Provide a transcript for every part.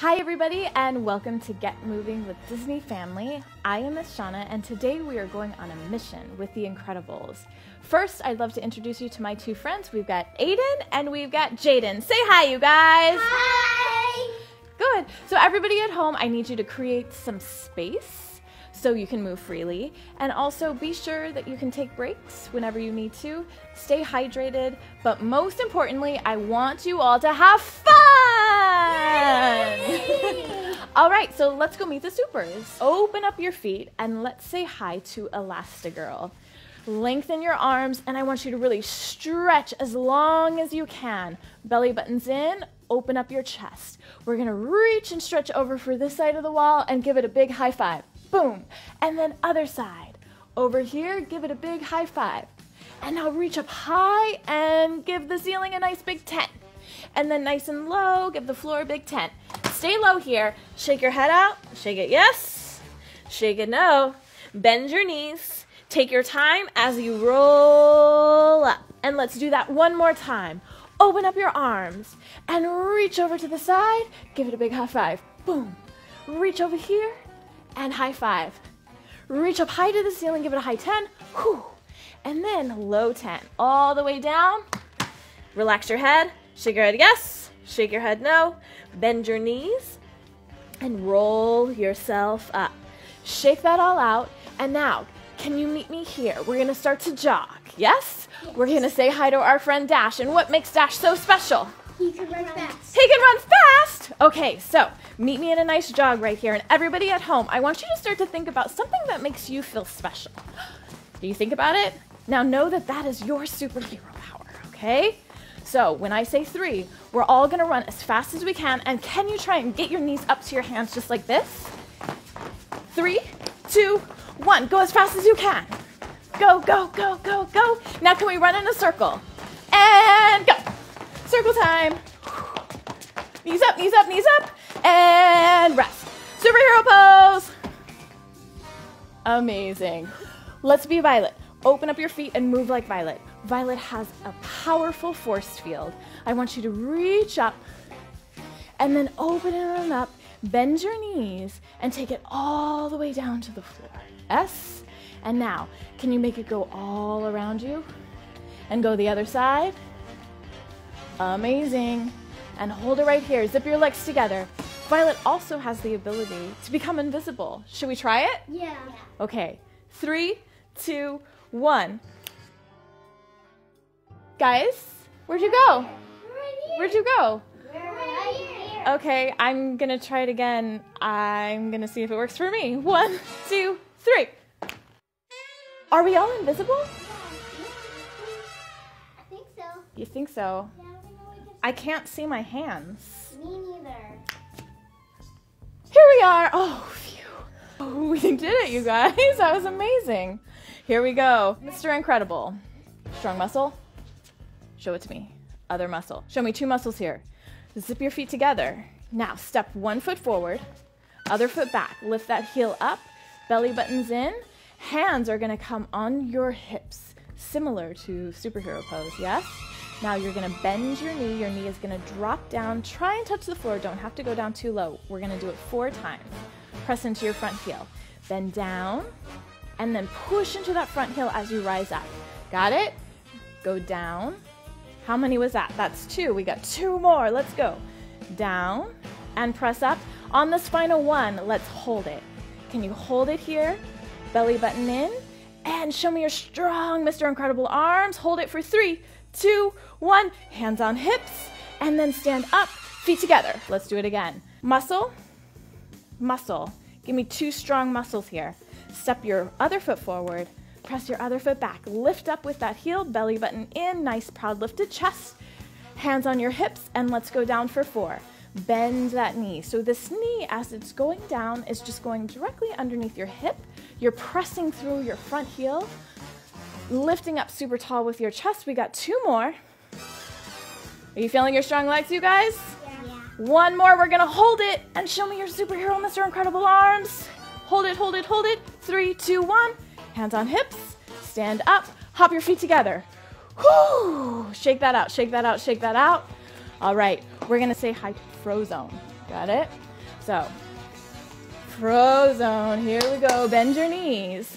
Hi, everybody, and welcome to Get Moving with Disney Family. I am Miss Shauna, and today we are going on a mission with the Incredibles. First, I'd love to introduce you to my two friends. We've got Aiden and we've got Jaden. Say hi, you guys. Hi. Good. So, everybody at home, I need you to create some space so you can move freely. And also be sure that you can take breaks whenever you need to. Stay hydrated, but most importantly, I want you all to have fun! All right, so let's go meet the supers. Open up your feet and let's say hi to Elastigirl. Lengthen your arms, and I want you to really stretch as long as you can. Belly buttons in, open up your chest. We're gonna reach and stretch over for this side of the wall and give it a big high five boom. And then other side. Over here, give it a big high five. And now reach up high and give the ceiling a nice big 10. And then nice and low, give the floor a big 10. Stay low here. Shake your head out. Shake it yes. Shake it no. Bend your knees. Take your time as you roll up. And let's do that one more time. Open up your arms and reach over to the side. Give it a big high five. Boom. Reach over here and high five. Reach up high to the ceiling, give it a high 10, whew, and then low 10, all the way down. Relax your head, shake your head yes, shake your head no, bend your knees, and roll yourself up. Shake that all out, and now, can you meet me here? We're gonna start to jog, yes? yes. We're gonna say hi to our friend Dash, and what makes Dash so special? He can run fast. He can run fast! Okay, so meet me in a nice jog right here. And everybody at home, I want you to start to think about something that makes you feel special. Do you think about it? Now know that that is your superhero power, okay? So when I say three, we're all gonna run as fast as we can. And can you try and get your knees up to your hands just like this? Three, two, one. Go as fast as you can. Go, go, go, go, go. Now can we run in a circle? And go. Circle time. Knees up, knees up, knees up. And rest. Superhero pose. Amazing. Let's be Violet. Open up your feet and move like Violet. Violet has a powerful force field. I want you to reach up and then open it up, bend your knees, and take it all the way down to the floor. S. And now, can you make it go all around you? And go the other side? Amazing. And hold it right here. Zip your legs together. Violet also has the ability to become invisible. Should we try it? Yeah. Okay. Three, two, one. Guys, where'd you go? Where'd you go? Okay, I'm gonna try it again. I'm gonna see if it works for me. One, two, three. Are we all invisible? I think so. You think so? I can't see my hands. Me neither. Here we are. Oh, phew. Oh, we did it, you guys. That was amazing. Here we go. Mr. Incredible. Strong muscle. Show it to me. Other muscle. Show me two muscles here. Zip your feet together. Now, step one foot forward, other foot back. Lift that heel up, belly buttons in. Hands are going to come on your hips, similar to superhero pose, yes? Now you're gonna bend your knee. Your knee is gonna drop down. Try and touch the floor. Don't have to go down too low. We're gonna do it four times. Press into your front heel. Bend down and then push into that front heel as you rise up. Got it? Go down. How many was that? That's two. We got two more. Let's go. Down and press up. On this final one, let's hold it. Can you hold it here? Belly button in. And show me your strong Mr. Incredible arms. Hold it for three, two, one. Hands on hips, and then stand up, feet together. Let's do it again. Muscle, muscle. Give me two strong muscles here. Step your other foot forward, press your other foot back. Lift up with that heel, belly button in, nice proud lifted chest. Hands on your hips, and let's go down for four. Bend that knee. So, this knee, as it's going down, is just going directly underneath your hip. You're pressing through your front heel, lifting up super tall with your chest. We got two more. Are you feeling your strong legs, you guys? Yeah. One more. We're gonna hold it and show me your superhero, Mr. Incredible arms. Hold it, hold it, hold it. Three, two, one. Hands on hips. Stand up. Hop your feet together. Whoo! Shake that out, shake that out, shake that out. All right, we're gonna say hi to Frozone. Got it? So, Frozone, here we go. Bend your knees.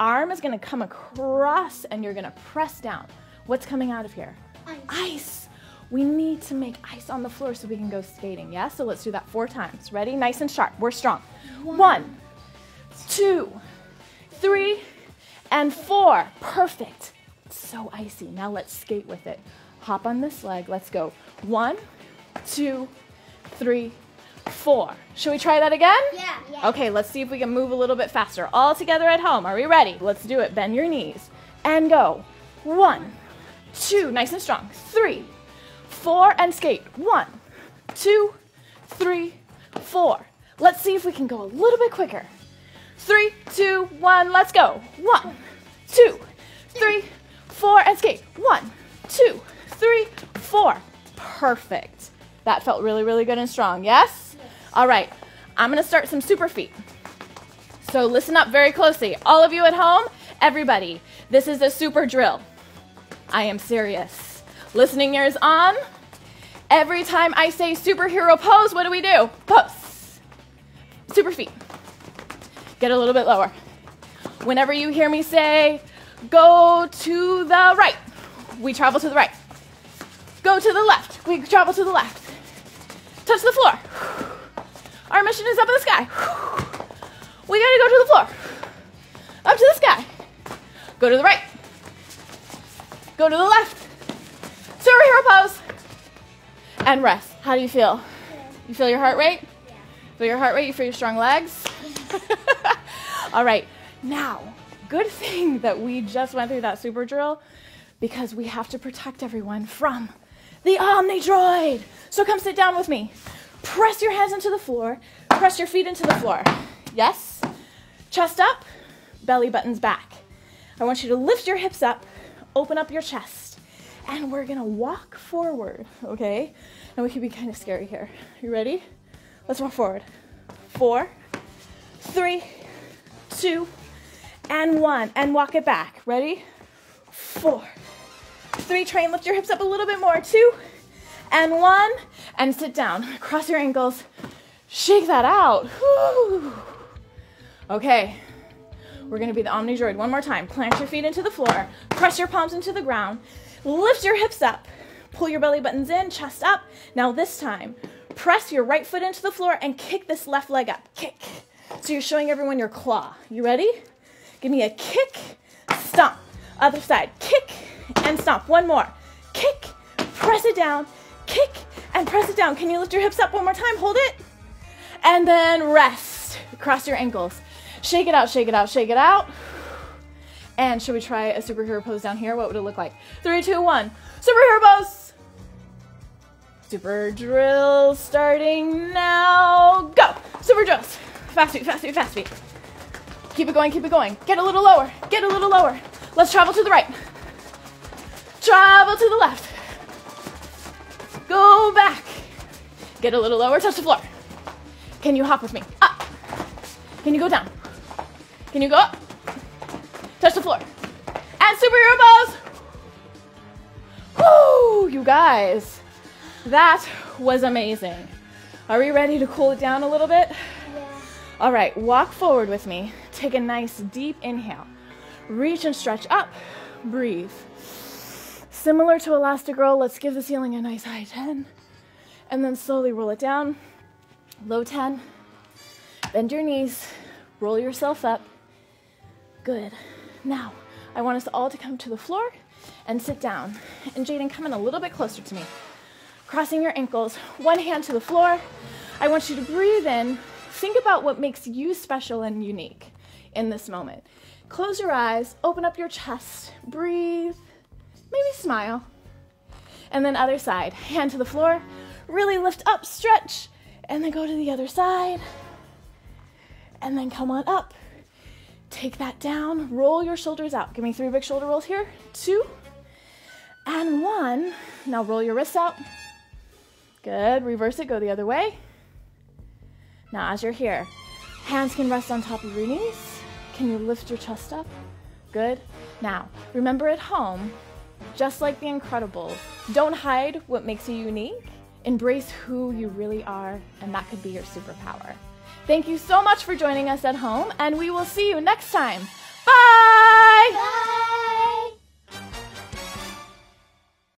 Arm is gonna come across and you're gonna press down. What's coming out of here? Ice. Ice. We need to make ice on the floor so we can go skating. Yeah, so let's do that four times. Ready? Nice and sharp. We're strong. One, two, three, and four. Perfect. It's so icy. Now let's skate with it. Hop on this leg. Let's go. One, two, three, four. Should we try that again? Yeah. yeah. Okay, let's see if we can move a little bit faster. All together at home. Are we ready? Let's do it. Bend your knees and go. One, two, nice and strong. Three, four, and skate. One, two, three, four. Let's see if we can go a little bit quicker. Three, two, one, let's go. One, two, three, four, and skate. One, two, three, four. Perfect. That felt really, really good and strong. Yes? All right. I'm to start some super feet. So listen up very closely. All of you at home, everybody, this is a super drill. I am serious. Listening ears on. Every time I say superhero pose, what do we do? Pose. Super feet. Get a little bit lower. Whenever you hear me say, go to the right, we travel to the right. Go to the left, we travel to the left. Touch the floor. Our mission is up in the sky. We gotta go to the floor. Up to the sky. Go to the right. Go to the left. Superhero pose. And rest. How do you feel? You feel your heart rate? Feel your heart rate? You feel your strong legs? All right. Now, good thing that we just went through that super drill because we have to protect everyone from the Omnidroid. So come sit down with me. Press your hands into the floor. Press your feet into the floor. Yes? Chest up, belly buttons back. I want you to lift your hips up, open up your chest, and we're gonna walk forward, okay? And we can be kind of scary here. You ready? Let's walk forward. Four, three, two, and one. And walk it back. Ready? Four, three, try and lift your hips up a little bit more. Two, and one, and sit down. Cross your ankles. Shake that out. Whew. Okay, we're gonna be the Omnidroid one more time. Plant your feet into the floor, press your palms into the ground, lift your hips up, pull your belly buttons in, chest up. Now, this time, press your right foot into the floor and kick this left leg up. Kick. So you're showing everyone your claw. You ready? Give me a kick, stomp. Other side, kick and stomp. One more. Kick, press it down, kick and press it down. Can you lift your hips up one more time? Hold it. And then rest. Cross your ankles. Shake it out, shake it out, shake it out. And should we try a superhero pose down here? What would it look like? Three, two, one. Superhero pose. Super drill starting now. Go. Super drills. Fast feet, fast feet, fast feet. Keep it going, keep it going. Get a little lower. Get a little lower. Let's travel to the right. Travel to the left. Go back. Get a little lower. Touch the floor. Can you hop with me? Up. Can you go down? Can you go up? Touch the floor. And superhero pose. Woo, you guys. That was amazing. Are we ready to cool it down a little bit? All right, walk forward with me. Take a nice deep inhale. Reach and stretch up. Breathe. Similar to Elastigirl, let's give the ceiling a nice high 10. And then slowly roll it down. Low 10. Bend your knees. Roll yourself up. Good. Now, I want us all to come to the floor and sit down. And Jaden, come in a little bit closer to me. Crossing your ankles, one hand to the floor. I want you to breathe in. Think about what makes you special and unique in this moment. Close your eyes, open up your chest, breathe, maybe smile. And then other side, hand to the floor, really lift up, stretch, and then go to the other side. And then come on up. Take that down, roll your shoulders out. Give me three big shoulder rolls here. Two and one. Now roll your wrists out. Good. Reverse it, go the other way. Now, as you're here, hands can rest on top of your knees. Can you lift your chest up? Good. Now, remember at home, just like the Incredibles, don't hide what makes you unique. Embrace who you really are, and that could be your superpower. Thank you so much for joining us at home, and we will see you next time